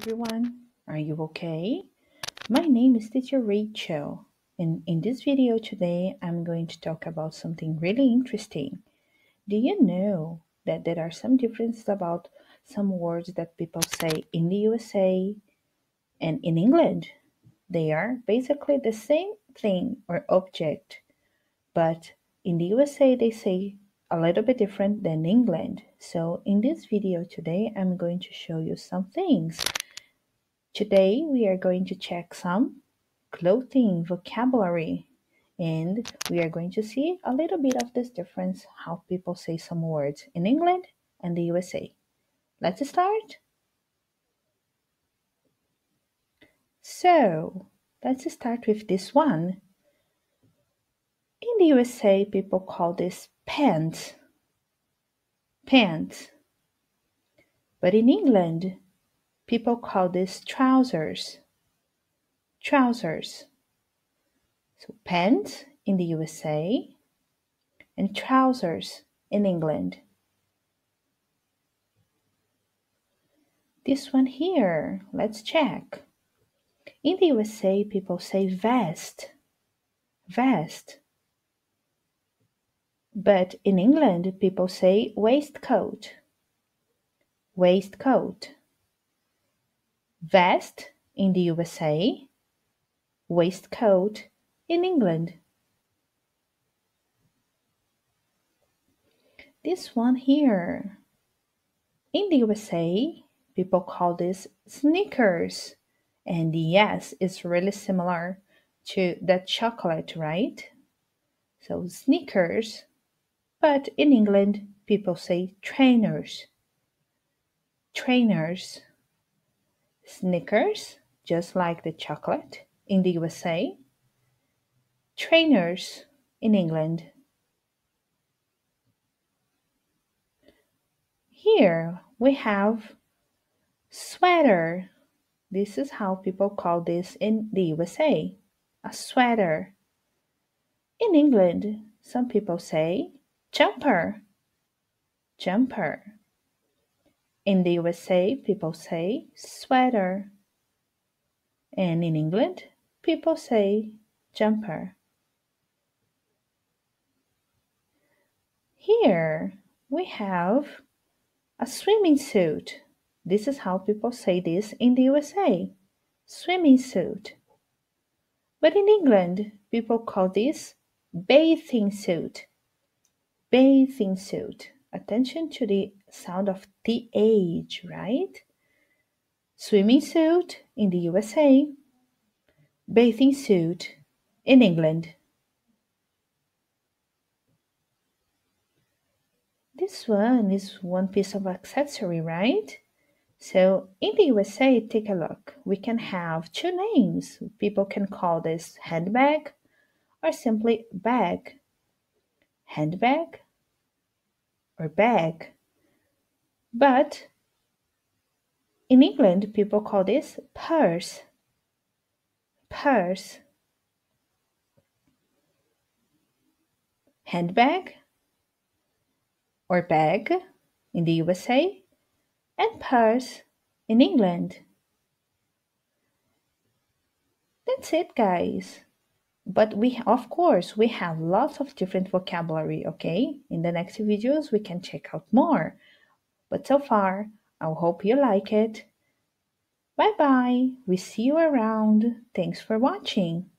everyone. Are you okay? My name is Teacher Rachel, and in this video today, I'm going to talk about something really interesting. Do you know that there are some differences about some words that people say in the USA and in England? They are basically the same thing or object, but in the USA, they say a little bit different than England. So in this video today, I'm going to show you some things. Today, we are going to check some clothing vocabulary and we are going to see a little bit of this difference, how people say some words in England and the USA. Let's start. So, let's start with this one. In the USA, people call this pants. Pants. But in England, people call this trousers. Trousers. So pants in the USA and trousers in England. This one here, let's check. In the USA, people say vest. Vest. But in England, people say waistcoat. Waistcoat. Vest in the USA, waistcoat in England. This one here. In the USA, people call this sneakers. And yes, it's really similar to that chocolate, right? So sneakers but in England, people say trainers. Trainers. Snickers, just like the chocolate in the USA. Trainers in England. Here we have sweater. This is how people call this in the USA. A sweater. In England, some people say jumper, jumper. In the USA, people say sweater. And in England, people say jumper. Here we have a swimming suit. This is how people say this in the USA swimming suit. But in England, people call this bathing suit bathing suit. Attention to the sound of th, right? Swimming suit in the USA, bathing suit in England. This one is one piece of accessory, right? So in the USA, take a look. We can have two names. People can call this handbag or simply bag handbag or bag. But in England, people call this purse. Purse. Handbag or bag in the USA and purse in England. That's it, guys but we of course we have lots of different vocabulary okay in the next videos we can check out more but so far i hope you like it. Bye bye we see you around. Thanks for watching